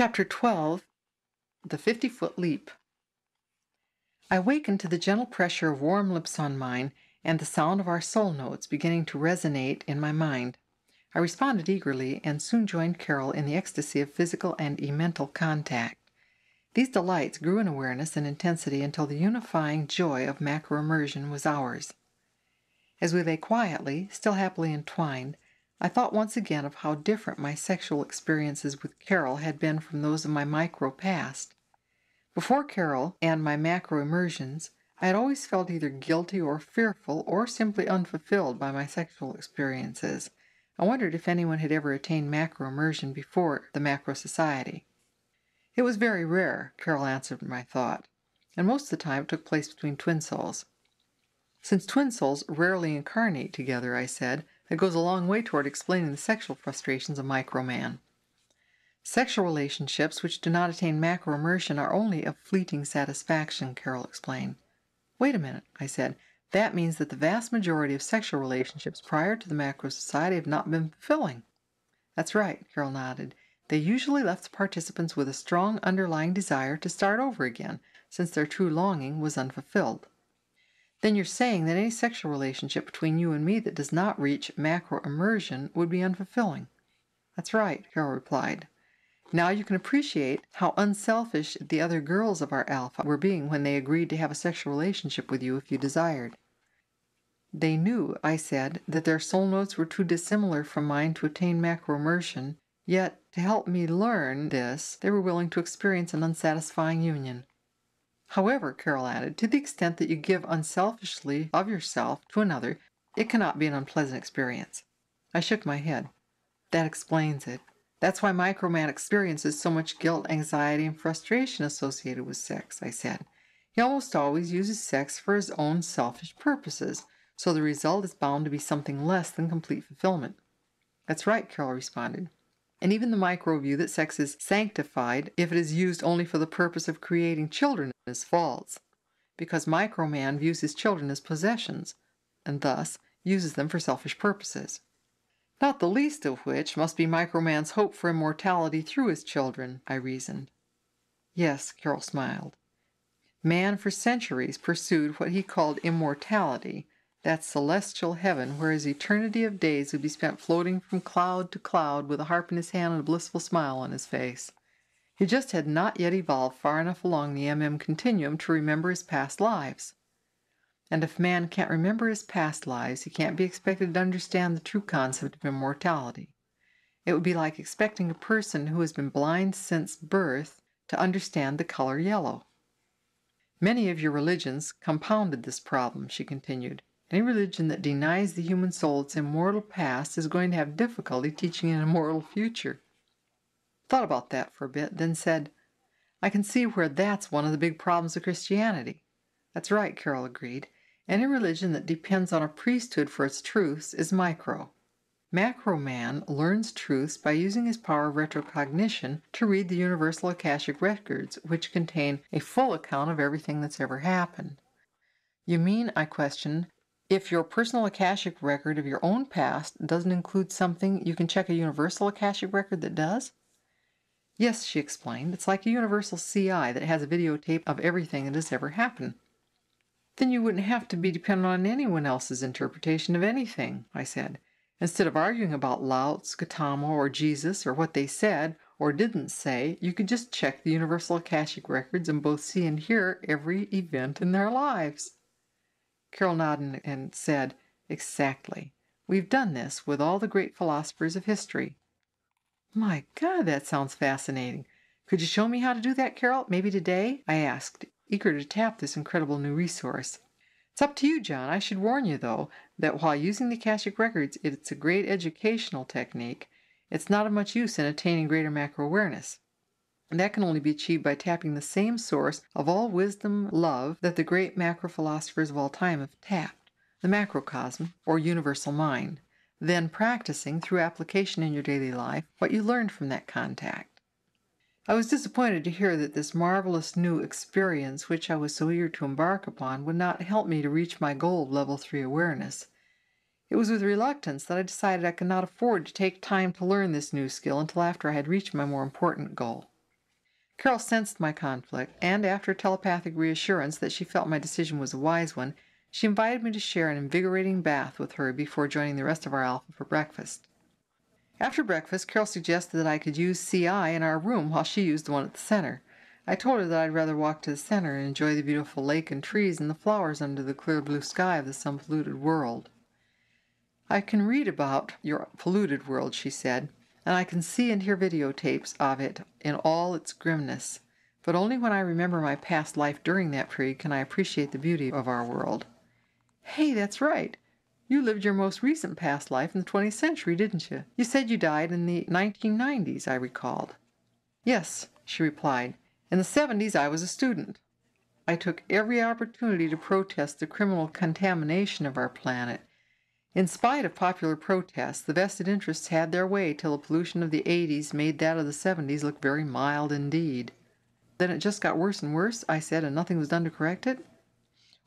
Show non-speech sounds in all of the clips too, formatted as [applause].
Chapter 12 The Fifty Foot Leap I wakened to the gentle pressure of warm lips on mine and the sound of our soul notes beginning to resonate in my mind. I responded eagerly and soon joined Carol in the ecstasy of physical and mental contact. These delights grew in awareness and intensity until the unifying joy of macro immersion was ours. As we lay quietly, still happily entwined, I thought once again of how different my sexual experiences with Carol had been from those of my micro past. Before Carol and my macro immersions, I had always felt either guilty or fearful or simply unfulfilled by my sexual experiences. I wondered if anyone had ever attained macro immersion before the macro society. It was very rare, Carol answered my thought, and most of the time it took place between twin souls. Since twin souls rarely incarnate together, I said, it goes a long way toward explaining the sexual frustrations of microman. Sexual relationships which do not attain macro immersion are only of fleeting satisfaction, Carol explained. Wait a minute, I said. That means that the vast majority of sexual relationships prior to the macro society have not been fulfilling. That's right, Carol nodded. They usually left the participants with a strong underlying desire to start over again, since their true longing was unfulfilled. Then you're saying that any sexual relationship between you and me that does not reach macro immersion would be unfulfilling. That's right, Carol replied. Now you can appreciate how unselfish the other girls of our Alpha were being when they agreed to have a sexual relationship with you if you desired. They knew, I said, that their soul notes were too dissimilar from mine to attain macro immersion, yet to help me learn this, they were willing to experience an unsatisfying union. However, Carol added, to the extent that you give unselfishly of yourself to another, it cannot be an unpleasant experience. I shook my head. That explains it. That's why Microman experiences so much guilt, anxiety, and frustration associated with sex, I said. He almost always uses sex for his own selfish purposes, so the result is bound to be something less than complete fulfillment. That's right, Carol responded and even the micro view that sex is sanctified if it is used only for the purpose of creating children is false, because microman views his children as possessions, and thus uses them for selfish purposes. Not the least of which must be microman's hope for immortality through his children, I reasoned. Yes, Carol smiled. Man for centuries pursued what he called immortality, that celestial heaven where his eternity of days would be spent floating from cloud to cloud with a harp in his hand and a blissful smile on his face. He just had not yet evolved far enough along the MM continuum to remember his past lives. And if man can't remember his past lives, he can't be expected to understand the true concept of immortality. It would be like expecting a person who has been blind since birth to understand the color yellow. Many of your religions compounded this problem, she continued. Any religion that denies the human soul its immortal past is going to have difficulty teaching an immortal future. Thought about that for a bit, then said, I can see where that's one of the big problems of Christianity. That's right, Carol agreed. Any religion that depends on a priesthood for its truths is micro. Macro man learns truths by using his power of retrocognition to read the universal Akashic records, which contain a full account of everything that's ever happened. You mean, I questioned, if your personal Akashic record of your own past doesn't include something, you can check a universal Akashic record that does? Yes, she explained. It's like a universal CI that has a videotape of everything that has ever happened. Then you wouldn't have to be dependent on anyone else's interpretation of anything, I said. Instead of arguing about Lao Gautama, or Jesus, or what they said or didn't say, you could just check the universal Akashic records and both see and hear every event in their lives. Carol nodded and said, Exactly. We've done this with all the great philosophers of history. My God, that sounds fascinating. Could you show me how to do that, Carol? Maybe today? I asked, eager to tap this incredible new resource. It's up to you, John. I should warn you, though, that while using the Akashic Records, it's a great educational technique, it's not of much use in attaining greater macro awareness. That can only be achieved by tapping the same source of all wisdom, love, that the great macro philosophers of all time have tapped, the macrocosm, or universal mind, then practicing through application in your daily life what you learned from that contact. I was disappointed to hear that this marvelous new experience, which I was so eager to embark upon, would not help me to reach my goal of level 3 awareness. It was with reluctance that I decided I could not afford to take time to learn this new skill until after I had reached my more important goal. Carol sensed my conflict, and after telepathic reassurance that she felt my decision was a wise one, she invited me to share an invigorating bath with her before joining the rest of our alpha for breakfast. After breakfast, Carol suggested that I could use CI in our room while she used the one at the center. I told her that I'd rather walk to the center and enjoy the beautiful lake and trees and the flowers under the clear blue sky of this unpolluted world. I can read about your polluted world, she said, and I can see and hear videotapes of it in all its grimness. But only when I remember my past life during that period can I appreciate the beauty of our world. Hey, that's right. You lived your most recent past life in the 20th century, didn't you? You said you died in the 1990s, I recalled. Yes, she replied. In the 70s, I was a student. I took every opportunity to protest the criminal contamination of our planet in spite of popular protests, the vested interests had their way till the pollution of the 80s made that of the 70s look very mild indeed. Then it just got worse and worse, I said, and nothing was done to correct it?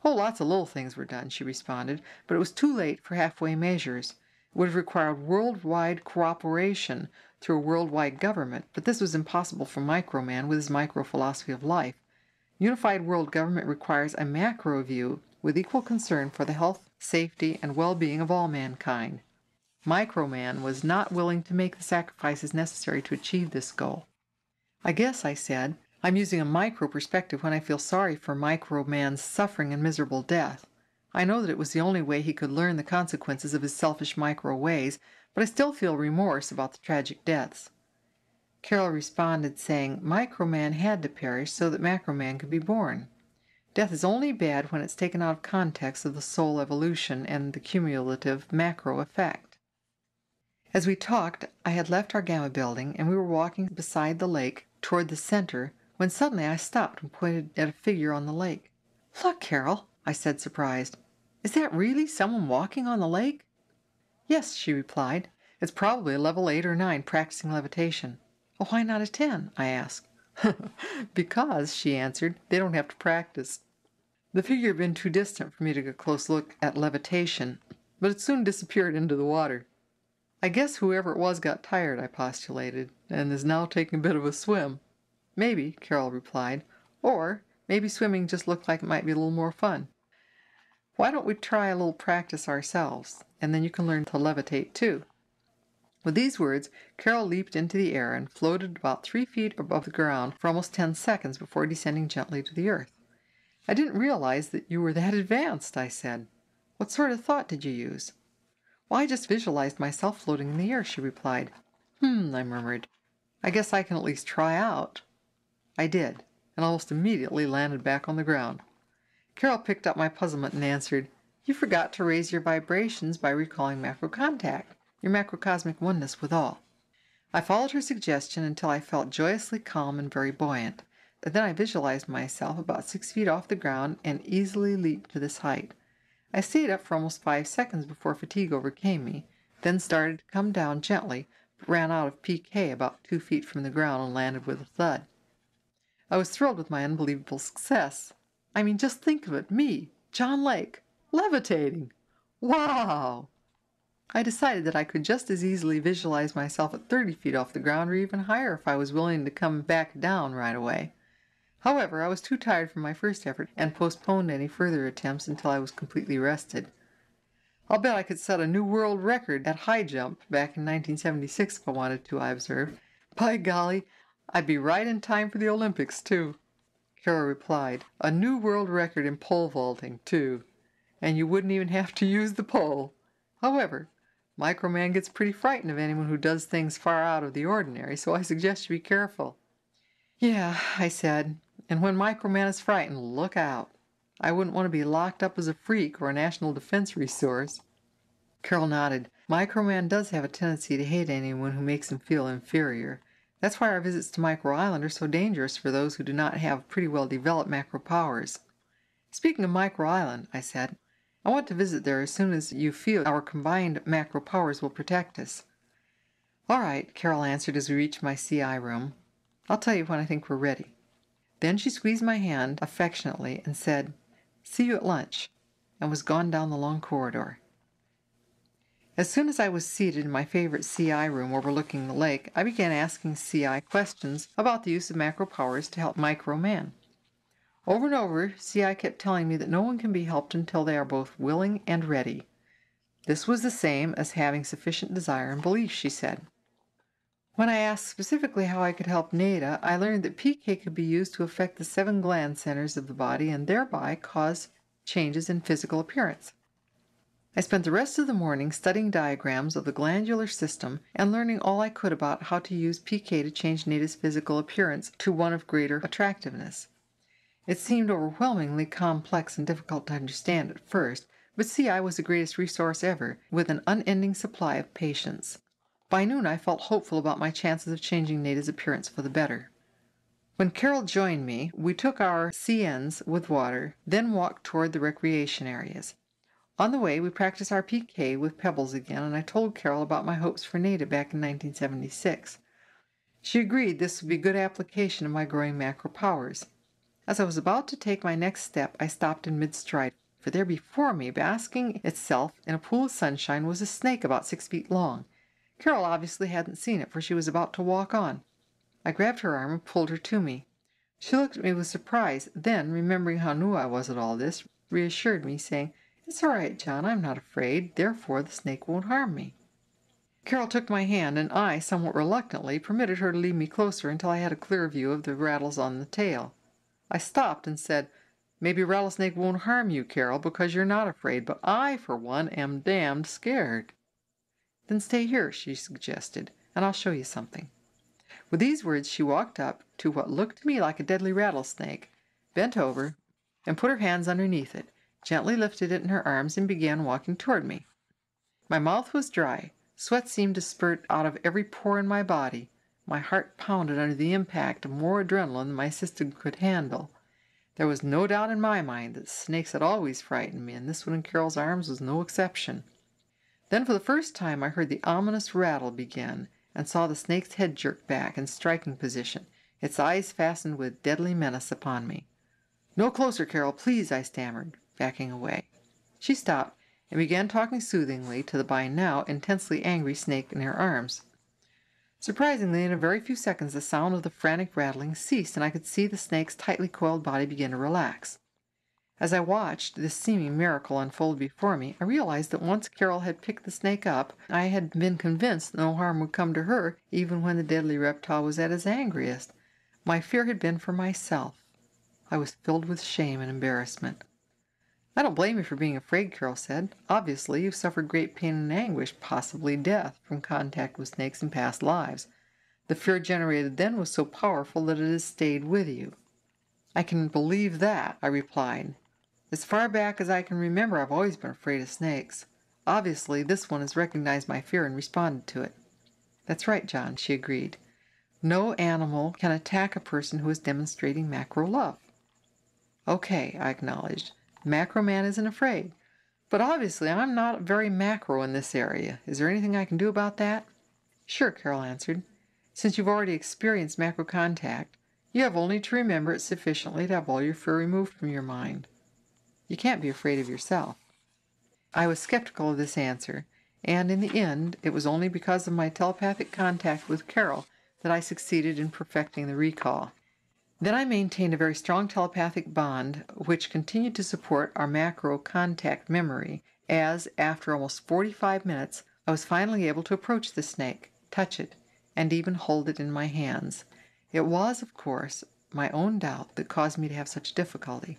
Oh, lots of little things were done, she responded, but it was too late for halfway measures. It would have required worldwide cooperation through a worldwide government, but this was impossible for Microman with his micro philosophy of life. Unified world government requires a macro view with equal concern for the health, safety, and well being of all mankind. Microman was not willing to make the sacrifices necessary to achieve this goal. I guess, I said, I'm using a micro perspective when I feel sorry for Microman's suffering and miserable death. I know that it was the only way he could learn the consequences of his selfish micro ways, but I still feel remorse about the tragic deaths. Carol responded, saying, Microman had to perish so that Macroman could be born. Death is only bad when it's taken out of context of the soul evolution and the cumulative macro effect. As we talked, I had left our Gamma building and we were walking beside the lake toward the center when suddenly I stopped and pointed at a figure on the lake. Look, Carol, I said, surprised. Is that really someone walking on the lake? Yes, she replied. It's probably a level 8 or 9 practicing levitation. Well, why not a 10? I asked. [laughs] because, she answered, they don't have to practice. The figure had been too distant for me to get a close look at levitation, but it soon disappeared into the water. I guess whoever it was got tired, I postulated, and is now taking a bit of a swim. Maybe, Carol replied, or maybe swimming just looked like it might be a little more fun. Why don't we try a little practice ourselves, and then you can learn to levitate too. With these words, Carol leaped into the air and floated about three feet above the ground for almost ten seconds before descending gently to the earth. I didn't realize that you were that advanced, I said. What sort of thought did you use? Well, I just visualized myself floating in the air, she replied. Hmm, I murmured. I guess I can at least try out. I did, and almost immediately landed back on the ground. Carol picked up my puzzlement and answered, You forgot to raise your vibrations by recalling macro contact your macrocosmic oneness with all. I followed her suggestion until I felt joyously calm and very buoyant. And then I visualized myself about six feet off the ground and easily leaped to this height. I stayed up for almost five seconds before fatigue overcame me, then started to come down gently, but ran out of PK about two feet from the ground and landed with a thud. I was thrilled with my unbelievable success. I mean, just think of it me, John Lake, levitating! Wow! I decided that I could just as easily visualize myself at 30 feet off the ground or even higher if I was willing to come back down right away. However, I was too tired from my first effort and postponed any further attempts until I was completely rested. I'll bet I could set a new world record at high jump back in 1976 if I wanted to, I observed. By golly, I'd be right in time for the Olympics, too. Carol replied, A new world record in pole vaulting, too. And you wouldn't even have to use the pole. However, Microman gets pretty frightened of anyone who does things far out of the ordinary, so I suggest you be careful. Yeah, I said, and when Microman is frightened, look out. I wouldn't want to be locked up as a freak or a national defense resource. Carol nodded. Microman does have a tendency to hate anyone who makes him feel inferior. That's why our visits to Micro Island are so dangerous for those who do not have pretty well developed macro powers. Speaking of Micro Island, I said, I want to visit there as soon as you feel our combined macro powers will protect us. All right, Carol answered as we reached my CI room. I'll tell you when I think we're ready. Then she squeezed my hand affectionately and said, See you at lunch, and was gone down the long corridor. As soon as I was seated in my favorite CI room overlooking the lake, I began asking CI questions about the use of macro powers to help micro man. Over and over, CI kept telling me that no one can be helped until they are both willing and ready. This was the same as having sufficient desire and belief, she said. When I asked specifically how I could help Nada, I learned that PK could be used to affect the seven gland centers of the body and thereby cause changes in physical appearance. I spent the rest of the morning studying diagrams of the glandular system and learning all I could about how to use PK to change Nada's physical appearance to one of greater attractiveness. It seemed overwhelmingly complex and difficult to understand at first, but CI was the greatest resource ever, with an unending supply of patience. By noon I felt hopeful about my chances of changing Nada's appearance for the better. When Carol joined me, we took our CNs with water, then walked toward the recreation areas. On the way, we practiced our PK with pebbles again, and I told Carol about my hopes for Nada back in 1976. She agreed this would be good application of my growing macro powers. As I was about to take my next step, I stopped in mid stride, for there before me, basking itself in a pool of sunshine, was a snake about six feet long. Carol obviously hadn't seen it, for she was about to walk on. I grabbed her arm and pulled her to me. She looked at me with surprise, then, remembering how new I was at all this, reassured me, saying, it's all right, John. I'm not afraid. Therefore, the snake won't harm me. Carol took my hand, and I, somewhat reluctantly, permitted her to lead me closer until I had a clear view of the rattles on the tail. I stopped and said, Maybe Rattlesnake won't harm you, Carol, because you're not afraid, but I, for one, am damned scared. Then stay here, she suggested, and I'll show you something. With these words, she walked up to what looked to me like a deadly rattlesnake, bent over, and put her hands underneath it gently lifted it in her arms, and began walking toward me. My mouth was dry. Sweat seemed to spurt out of every pore in my body. My heart pounded under the impact of more adrenaline than my system could handle. There was no doubt in my mind that snakes had always frightened me, and this one in Carol's arms was no exception. Then for the first time I heard the ominous rattle begin, and saw the snake's head jerk back in striking position, its eyes fastened with deadly menace upon me. No closer, Carol, please, I stammered backing away. She stopped and began talking soothingly to the by now intensely angry snake in her arms. Surprisingly, in a very few seconds the sound of the frantic rattling ceased, and I could see the snake's tightly coiled body begin to relax. As I watched this seeming miracle unfold before me, I realized that once Carol had picked the snake up, I had been convinced no harm would come to her, even when the deadly reptile was at its angriest. My fear had been for myself. I was filled with shame and embarrassment. I don't blame you for being afraid, Carol said. Obviously, you've suffered great pain and anguish, possibly death, from contact with snakes in past lives. The fear generated then was so powerful that it has stayed with you. I can believe that, I replied. As far back as I can remember, I've always been afraid of snakes. Obviously, this one has recognized my fear and responded to it. That's right, John, she agreed. No animal can attack a person who is demonstrating macro love. Okay, I acknowledged. Macro Man isn't afraid. But obviously, I'm not very macro in this area. Is there anything I can do about that? Sure, Carol answered. Since you've already experienced macro contact, you have only to remember it sufficiently to have all your fear removed from your mind. You can't be afraid of yourself. I was skeptical of this answer, and in the end, it was only because of my telepathic contact with Carol that I succeeded in perfecting the recall. Then I maintained a very strong telepathic bond, which continued to support our macro contact memory, as, after almost 45 minutes, I was finally able to approach the snake, touch it, and even hold it in my hands. It was, of course, my own doubt that caused me to have such difficulty.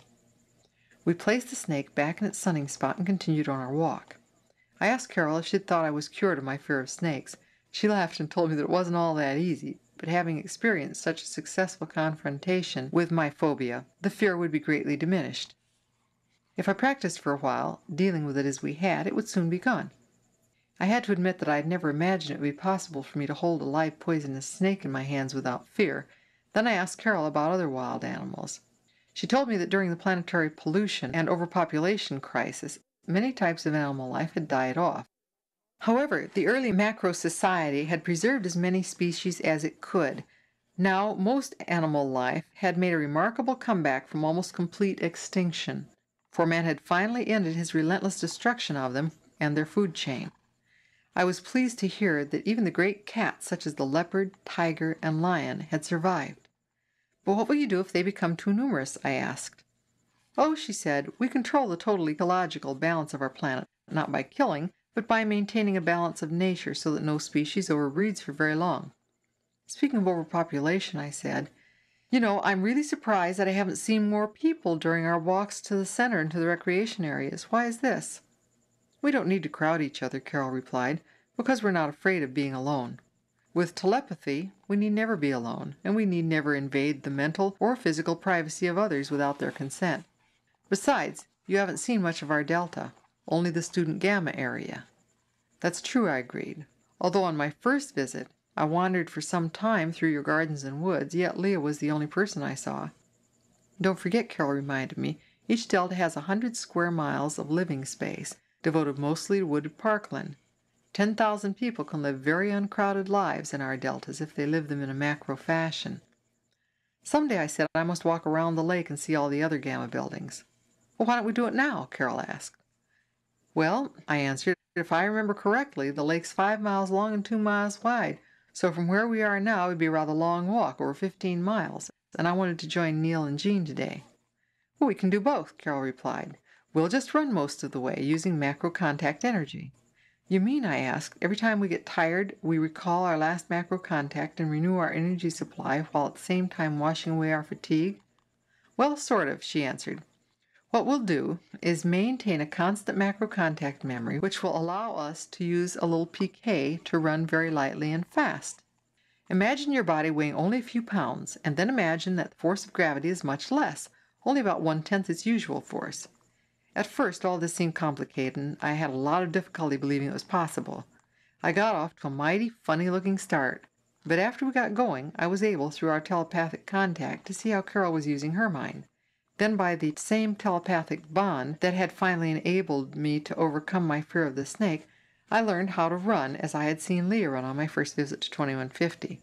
We placed the snake back in its sunning spot and continued on our walk. I asked Carol if she'd thought I was cured of my fear of snakes. She laughed and told me that it wasn't all that easy, but having experienced such a successful confrontation with my phobia, the fear would be greatly diminished. If I practiced for a while, dealing with it as we had, it would soon be gone. I had to admit that I had never imagined it would be possible for me to hold a live poisonous snake in my hands without fear. Then I asked Carol about other wild animals. She told me that during the planetary pollution and overpopulation crisis, many types of animal life had died off. However, the early macro society had preserved as many species as it could. Now, most animal life had made a remarkable comeback from almost complete extinction, for man had finally ended his relentless destruction of them and their food chain. I was pleased to hear that even the great cats such as the leopard, tiger, and lion had survived. But what will you do if they become too numerous? I asked. Oh, she said, we control the total ecological balance of our planet, not by killing, but by maintaining a balance of nature so that no species overbreeds for very long. Speaking of overpopulation, I said, you know, I'm really surprised that I haven't seen more people during our walks to the center and to the recreation areas. Why is this? We don't need to crowd each other, Carol replied, because we're not afraid of being alone. With telepathy, we need never be alone, and we need never invade the mental or physical privacy of others without their consent. Besides, you haven't seen much of our delta, only the student gamma area. That's true, I agreed. Although on my first visit, I wandered for some time through your gardens and woods, yet Leah was the only person I saw. Don't forget, Carol reminded me, each delta has a hundred square miles of living space, devoted mostly to wooded parkland. Ten thousand people can live very uncrowded lives in our deltas if they live them in a macro fashion. Some day, I said, I must walk around the lake and see all the other Gamma buildings. Well, why don't we do it now? Carol asked. Well, I answered, if I remember correctly, the lake's five miles long and two miles wide, so from where we are now, it would be a rather long walk, over 15 miles, and I wanted to join Neil and Jean today. Well, we can do both, Carol replied. We'll just run most of the way, using macro contact energy. You mean, I asked, every time we get tired, we recall our last macro contact and renew our energy supply while at the same time washing away our fatigue? Well, sort of, she answered. What we'll do is maintain a constant macro contact memory, which will allow us to use a little PK to run very lightly and fast. Imagine your body weighing only a few pounds, and then imagine that the force of gravity is much less, only about one tenth its usual force. At first, all this seemed complicated, and I had a lot of difficulty believing it was possible. I got off to a mighty funny looking start, but after we got going, I was able, through our telepathic contact, to see how Carol was using her mind. Then, by the same telepathic bond that had finally enabled me to overcome my fear of the snake, I learned how to run as I had seen Leah run on my first visit to 2150.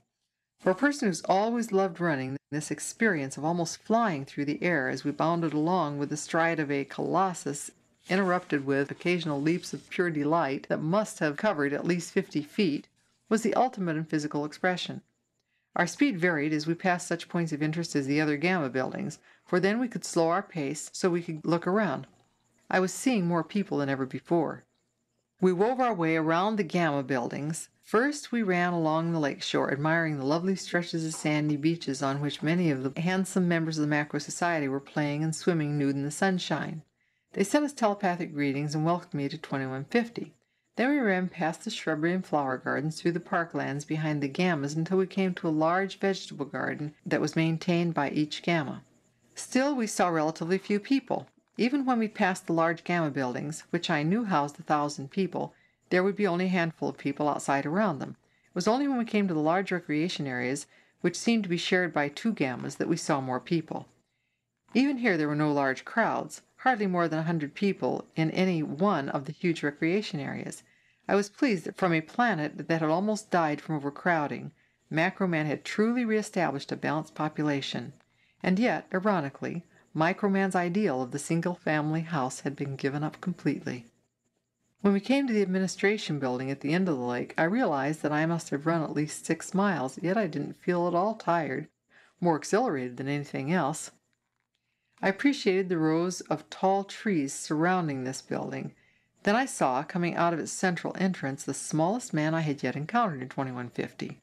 For a person who's always loved running, this experience of almost flying through the air as we bounded along with the stride of a colossus, interrupted with occasional leaps of pure delight that must have covered at least fifty feet, was the ultimate in physical expression. Our speed varied as we passed such points of interest as the other Gamma buildings, for then we could slow our pace so we could look around. I was seeing more people than ever before. We wove our way around the Gamma buildings. First, we ran along the lake shore, admiring the lovely stretches of sandy beaches on which many of the handsome members of the Macro Society were playing and swimming nude in the sunshine. They sent us telepathic greetings and welcomed me to 2150. Then we ran past the shrubbery and flower gardens through the parklands behind the gammas until we came to a large vegetable garden that was maintained by each gamma. Still, we saw relatively few people. Even when we passed the large gamma buildings, which I knew housed a thousand people, there would be only a handful of people outside around them. It was only when we came to the large recreation areas, which seemed to be shared by two gammas, that we saw more people. Even here there were no large crowds hardly more than a hundred people in any one of the huge recreation areas. I was pleased that from a planet that had almost died from overcrowding, Macroman had truly reestablished a balanced population. And yet, ironically, Microman's ideal of the single family house had been given up completely. When we came to the administration building at the end of the lake, I realized that I must have run at least six miles, yet I didn't feel at all tired, more exhilarated than anything else. I appreciated the rows of tall trees surrounding this building. Then I saw, coming out of its central entrance, the smallest man I had yet encountered in 2150.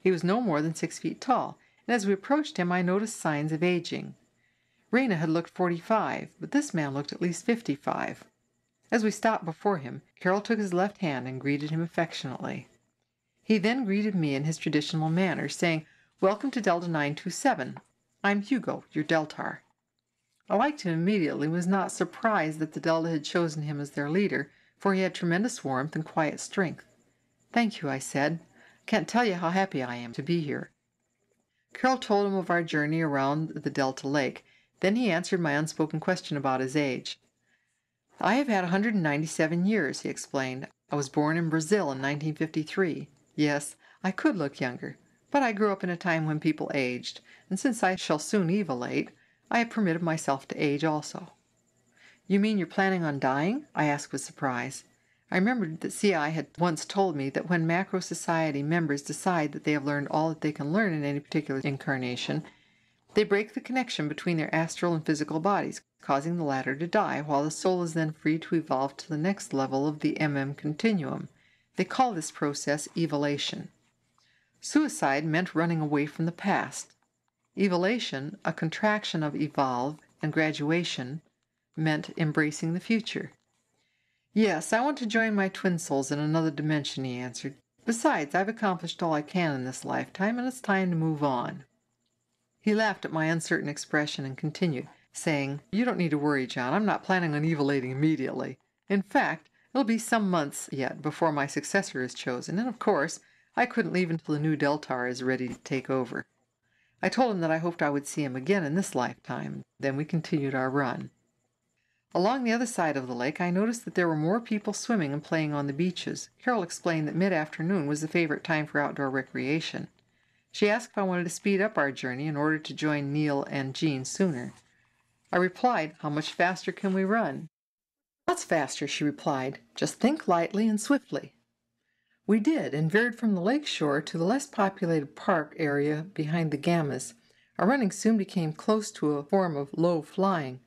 He was no more than six feet tall, and as we approached him I noticed signs of aging. Rena had looked forty-five, but this man looked at least fifty-five. As we stopped before him, Carol took his left hand and greeted him affectionately. He then greeted me in his traditional manner, saying, Welcome to Delta 927. I'm Hugo, your Deltar. I liked him immediately and was not surprised that the Delta had chosen him as their leader, for he had tremendous warmth and quiet strength. Thank you, I said. Can't tell you how happy I am to be here. Carol told him of our journey around the Delta Lake. Then he answered my unspoken question about his age. I have had 197 years, he explained. I was born in Brazil in 1953. Yes, I could look younger, but I grew up in a time when people aged, and since I shall soon evolate, I have permitted myself to age also. You mean you're planning on dying? I asked with surprise. I remembered that CI had once told me that when Macro Society members decide that they have learned all that they can learn in any particular incarnation, they break the connection between their astral and physical bodies, causing the latter to die, while the soul is then free to evolve to the next level of the MM continuum. They call this process evolation. Suicide meant running away from the past. Evolation, a contraction of evolve and graduation, meant embracing the future. Yes, I want to join my twin souls in another dimension, he answered. Besides, I've accomplished all I can in this lifetime, and it's time to move on. He laughed at my uncertain expression and continued, saying, You don't need to worry, John. I'm not planning on evoluting immediately. In fact, it'll be some months yet before my successor is chosen, and of course, I couldn't leave until the new Deltar is ready to take over. I told him that I hoped I would see him again in this lifetime. Then we continued our run. Along the other side of the lake, I noticed that there were more people swimming and playing on the beaches. Carol explained that mid afternoon was the favorite time for outdoor recreation. She asked if I wanted to speed up our journey in order to join Neil and Jean sooner. I replied, How much faster can we run? Lots faster, she replied. Just think lightly and swiftly. We did, and veered from the lake shore to the less populated park area behind the Gammas. Our running soon became close to a form of low flying.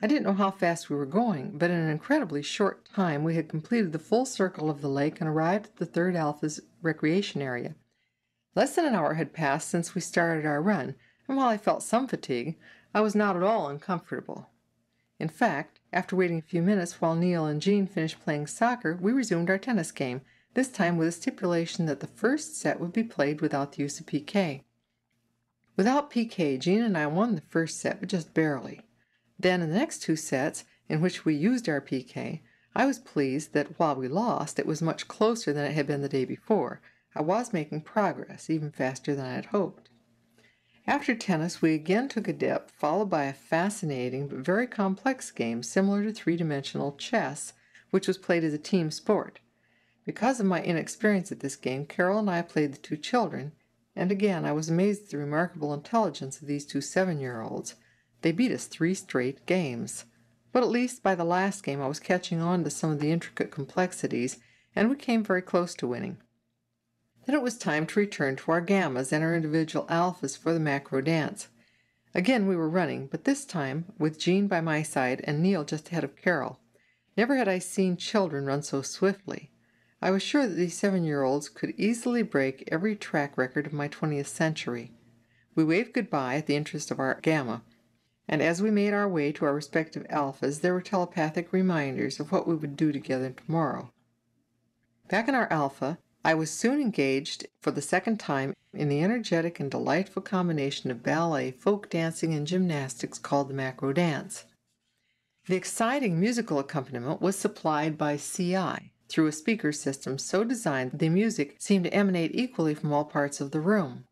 I didn't know how fast we were going, but in an incredibly short time we had completed the full circle of the lake and arrived at the third Alpha's recreation area. Less than an hour had passed since we started our run, and while I felt some fatigue, I was not at all uncomfortable. In fact, after waiting a few minutes while Neil and Jean finished playing soccer, we resumed our tennis game, this time with a stipulation that the first set would be played without the use of PK. Without PK, Jean and I won the first set, but just barely. Then, in the next two sets, in which we used our PK, I was pleased that while we lost, it was much closer than it had been the day before. I was making progress, even faster than I had hoped. After tennis, we again took a dip, followed by a fascinating but very complex game similar to three dimensional chess, which was played as a team sport. Because of my inexperience at this game, Carol and I played the two children, and again I was amazed at the remarkable intelligence of these two seven year olds. They beat us three straight games. But at least by the last game I was catching on to some of the intricate complexities, and we came very close to winning. Then it was time to return to our gammas and our individual alphas for the macro dance. Again we were running, but this time with Jean by my side and Neil just ahead of Carol. Never had I seen children run so swiftly. I was sure that these seven year olds could easily break every track record of my 20th century. We waved goodbye at the interest of our gamma, and as we made our way to our respective alphas, there were telepathic reminders of what we would do together tomorrow. Back in our alpha, I was soon engaged for the second time in the energetic and delightful combination of ballet, folk dancing, and gymnastics called the macro dance. The exciting musical accompaniment was supplied by CI through a speaker system so designed that the music seemed to emanate equally from all parts of the room.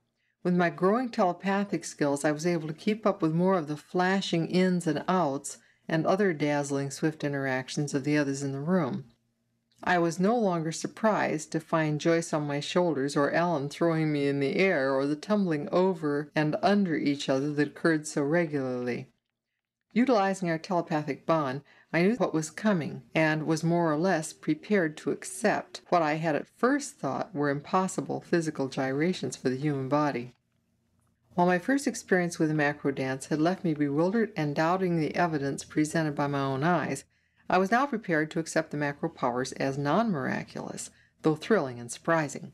With my growing telepathic skills, I was able to keep up with more of the flashing ins and outs and other dazzling swift interactions of the others in the room. I was no longer surprised to find Joyce on my shoulders or Alan throwing me in the air or the tumbling over and under each other that occurred so regularly. Utilizing our telepathic bond, I knew what was coming and was more or less prepared to accept what I had at first thought were impossible physical gyrations for the human body. While my first experience with the macro dance had left me bewildered and doubting the evidence presented by my own eyes, I was now prepared to accept the macro powers as non miraculous, though thrilling and surprising.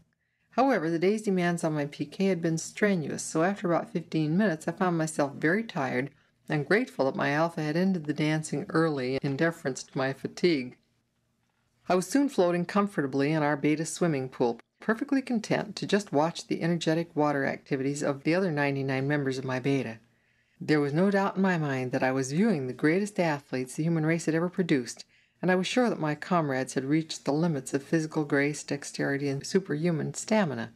However, the day's demands on my PK had been strenuous, so after about fifteen minutes I found myself very tired and grateful that my alpha had ended the dancing early in deference to my fatigue. I was soon floating comfortably in our beta swimming pool, perfectly content to just watch the energetic water activities of the other 99 members of my beta. There was no doubt in my mind that I was viewing the greatest athletes the human race had ever produced, and I was sure that my comrades had reached the limits of physical grace, dexterity, and superhuman stamina.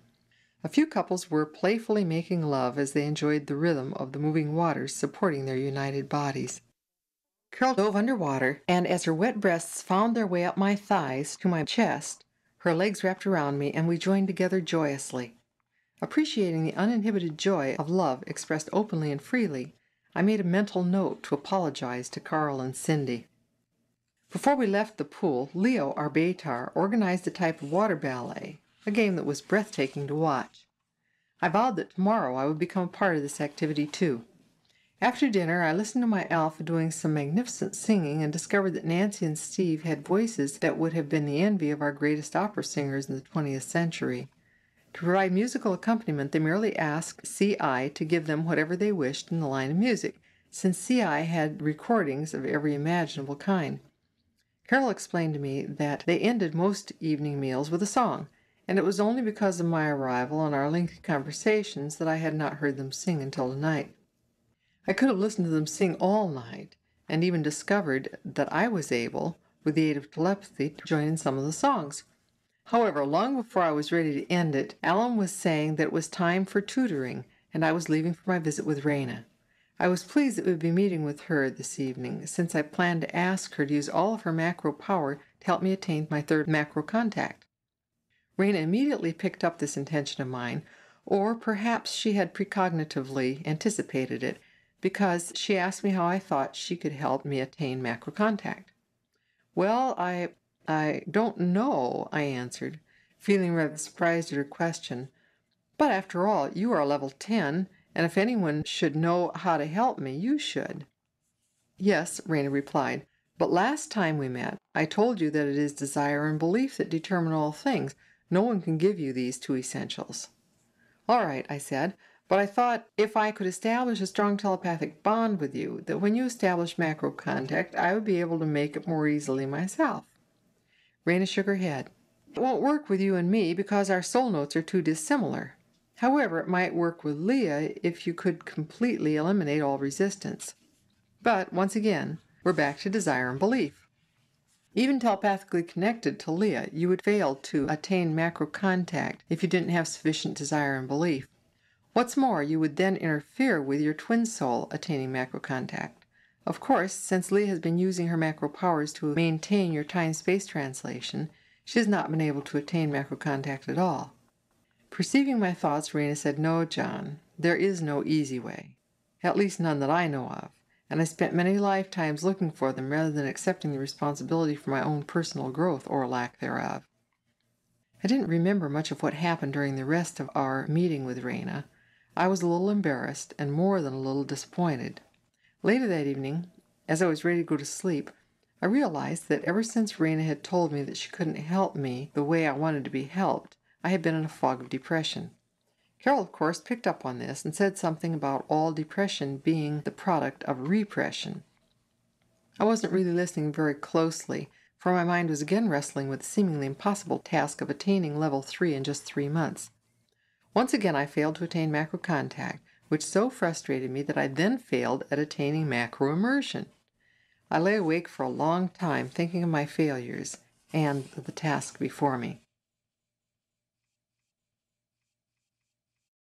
A few couples were playfully making love as they enjoyed the rhythm of the moving waters supporting their united bodies. Carol dove under water, and as her wet breasts found their way up my thighs to my chest, her legs wrapped around me, and we joined together joyously. Appreciating the uninhibited joy of love expressed openly and freely, I made a mental note to apologize to Carl and Cindy. Before we left the pool, Leo, our Betar, organized a type of water ballet, a game that was breathtaking to watch. I vowed that tomorrow I would become a part of this activity too. After dinner, I listened to my Alpha doing some magnificent singing and discovered that Nancy and Steve had voices that would have been the envy of our greatest opera singers in the 20th century. To provide musical accompaniment, they merely asked CI to give them whatever they wished in the line of music, since CI had recordings of every imaginable kind. Carol explained to me that they ended most evening meals with a song, and it was only because of my arrival and our lengthy conversations that I had not heard them sing until tonight. I could have listened to them sing all night, and even discovered that I was able, with the aid of telepathy, to join in some of the songs. However, long before I was ready to end it, Alan was saying that it was time for tutoring, and I was leaving for my visit with Raina. I was pleased that we would be meeting with her this evening, since I planned to ask her to use all of her macro power to help me attain my third macro contact. Raina immediately picked up this intention of mine, or perhaps she had precognitively anticipated it, because she asked me how I thought she could help me attain macro contact. Well, I I don't know, I answered, feeling rather surprised at her question. But after all, you are level 10, and if anyone should know how to help me, you should. Yes, Raina replied, but last time we met, I told you that it is desire and belief that determine all things. No one can give you these two essentials. All right, I said, but I thought if I could establish a strong telepathic bond with you, that when you establish macro contact, I would be able to make it more easily myself. Raina shook her head. It won't work with you and me because our soul notes are too dissimilar. However, it might work with Leah if you could completely eliminate all resistance. But, once again, we're back to desire and belief. Even telepathically connected to Leah, you would fail to attain macro contact if you didn't have sufficient desire and belief. What's more, you would then interfere with your twin soul attaining macro contact. Of course, since Leah has been using her macro powers to maintain your time space translation, she has not been able to attain macro contact at all. Perceiving my thoughts, Rena said, No, John, there is no easy way. At least none that I know of, and I spent many lifetimes looking for them rather than accepting the responsibility for my own personal growth or lack thereof. I didn't remember much of what happened during the rest of our meeting with Raina. I was a little embarrassed and more than a little disappointed. Later that evening, as I was ready to go to sleep, I realized that ever since Raina had told me that she couldn't help me the way I wanted to be helped, I had been in a fog of depression. Carol, of course, picked up on this and said something about all depression being the product of repression. I wasn't really listening very closely, for my mind was again wrestling with the seemingly impossible task of attaining level 3 in just three months. Once again I failed to attain macro contact, which so frustrated me that I then failed at attaining macro immersion. I lay awake for a long time thinking of my failures and the task before me.